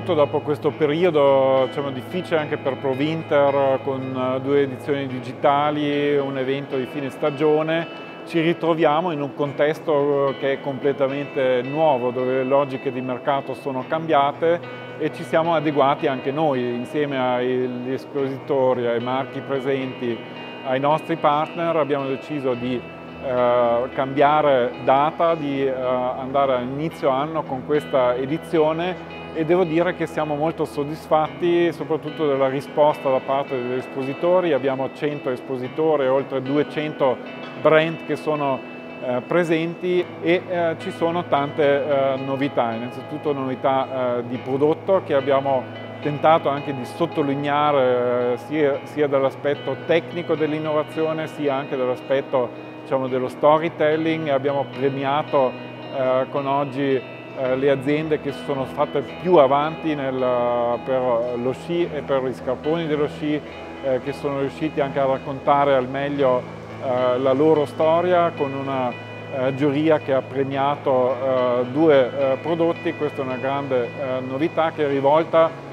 soprattutto dopo questo periodo diciamo, difficile anche per ProVinter con due edizioni digitali, un evento di fine stagione, ci ritroviamo in un contesto che è completamente nuovo, dove le logiche di mercato sono cambiate e ci siamo adeguati anche noi insieme agli espositori, ai marchi presenti, ai nostri partner abbiamo deciso di eh, cambiare data, di eh, andare a inizio anno con questa edizione e devo dire che siamo molto soddisfatti soprattutto della risposta da parte degli espositori, abbiamo 100 espositori oltre 200 brand che sono eh, presenti e eh, ci sono tante eh, novità, innanzitutto novità eh, di prodotto che abbiamo tentato anche di sottolineare eh, sia, sia dall'aspetto tecnico dell'innovazione sia anche dall'aspetto diciamo, dello storytelling, abbiamo premiato eh, con oggi eh, le aziende che sono fatte più avanti nel, per lo sci e per i scarponi dello sci, eh, che sono riusciti anche a raccontare al meglio eh, la loro storia con una eh, giuria che ha premiato eh, due eh, prodotti, questa è una grande novità che è rivolta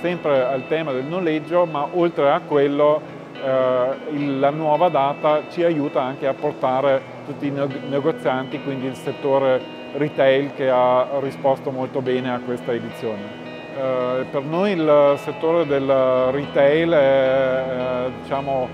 sempre al tema del noleggio, ma oltre a quello la nuova data ci aiuta anche a portare tutti i negozianti, quindi il settore retail che ha risposto molto bene a questa edizione. Eh, per noi il settore del retail è eh, diciamo,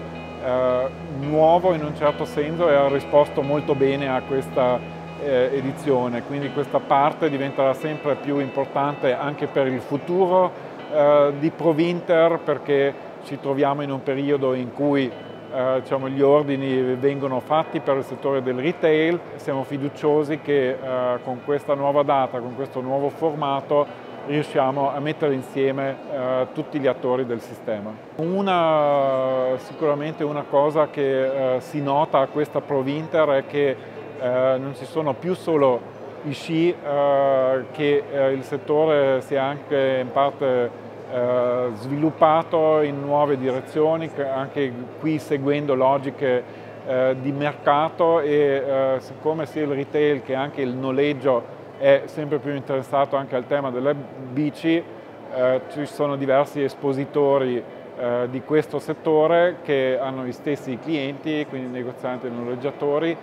eh, nuovo in un certo senso e ha risposto molto bene a questa eh, edizione, quindi questa parte diventerà sempre più importante anche per il futuro eh, di ProVinter perché ci troviamo in un periodo in cui eh, diciamo, gli ordini vengono fatti per il settore del retail, siamo fiduciosi che eh, con questa nuova data, con questo nuovo formato riusciamo a mettere insieme eh, tutti gli attori del sistema. Una, sicuramente una cosa che eh, si nota a questa ProVinter è che eh, non ci sono più solo i sci, eh, che il settore si è anche in parte eh, sviluppato in nuove direzioni, anche qui seguendo logiche eh, di mercato e eh, siccome sia il retail che anche il noleggio è sempre più interessato anche al tema delle bici, eh, ci sono diversi espositori di questo settore che hanno gli stessi clienti, quindi negozianti e noleggiatori.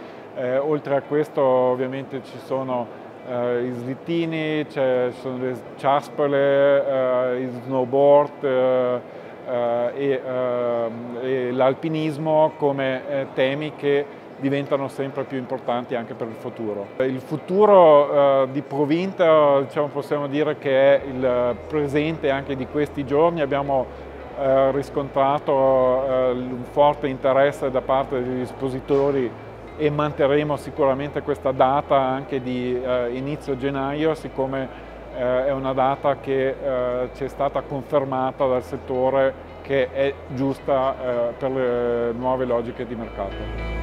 Oltre a questo ovviamente ci sono eh, i slittini, ci sono le ciaspole, eh, il snowboard eh, eh, e, e l'alpinismo come temi che diventano sempre più importanti anche per il futuro. Il futuro di Provinta diciamo, possiamo dire che è il presente anche di questi giorni, abbiamo riscontrato un forte interesse da parte degli espositori e manterremo sicuramente questa data anche di eh, inizio gennaio siccome eh, è una data che eh, ci è stata confermata dal settore che è giusta eh, per le nuove logiche di mercato.